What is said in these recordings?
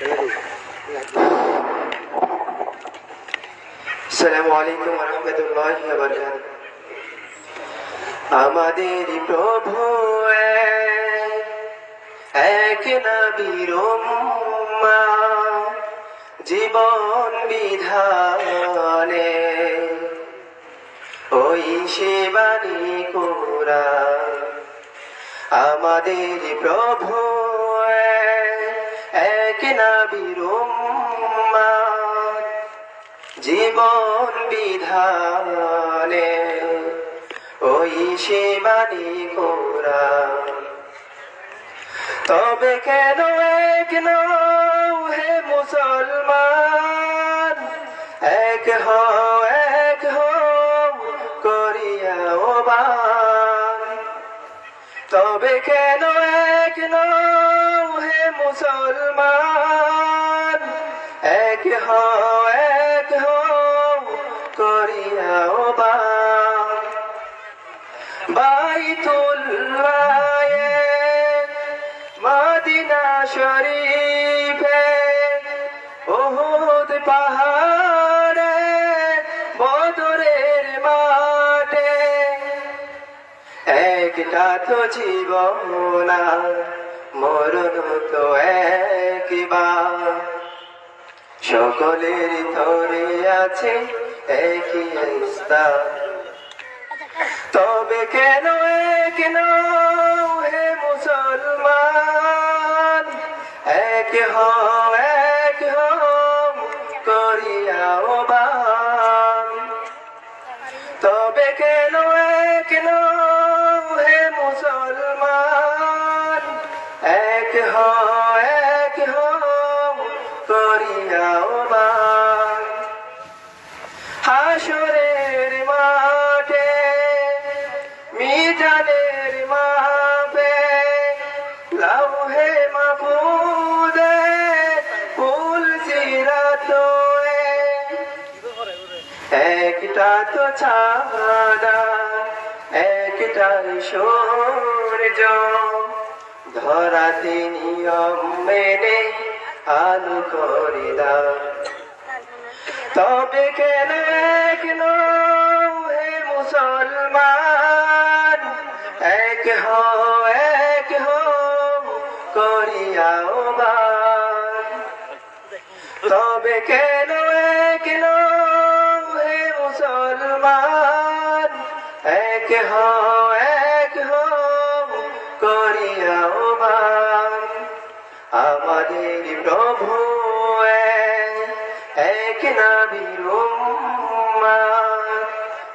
আসসালামু আমাদের প্রভু এক, নবীর জীবন বিধানে। ওই সেবানি কোরা আমাদের প্রভু জীবন বিধানে ওই সেবানি কোরা তবে কেন এক নও হে মুসলমান? এক ওবান তবে কেন এক নও হে মুসলমান? এক হও এক হও করিয়া ওবান বাইতুল্লাহ মদিনা শরীফে ওহুদ পাহাড়ে বদরের মাঠে একটা তো জীবন মরণ তো একবার। সকলের ধরে আছে একই স্থান তবে কেন এক হে মুসলমান? এক হ এক হও করিয়া করিয়া ওবান হাসরের মাঠে, মিজানের মাপে, লাউহে মাহফুদে ফুল সিরাতোয়ে। একটা তো ছাড়া একটাই সূর্য। ধরাতে নিয়ম মেনে আলু করে দাও। তবে কেন এক নও হে মুসলমান? এক হও এক হও করিয়া ওবান তবে কেন এক হে মুসলমান? এক হও এক হও করিয়া ওবান আমাদের প্রভু এক, নবীর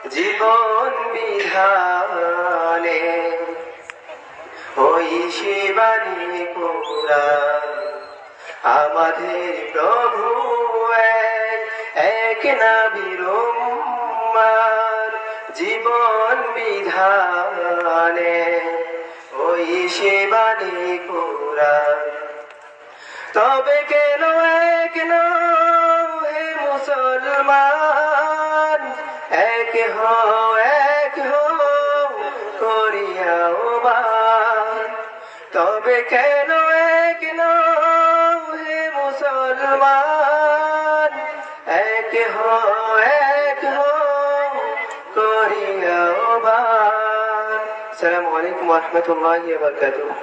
জীবন বিধানে। ওই শিবানী কোরআন আমাদের প্রভু এক, নবীর জীবন বিধানে। ওই শিবানী কোরআন তবে কেন এক নও হে মুসলমান? এক হও এক হও করিয়া তবে কেন এক নও হে মুসলমান? এক হও এক হও করিয়া ওবান আসসালামু আলাইকুম রাহমাতুল্লাহি বারাকাতুহু।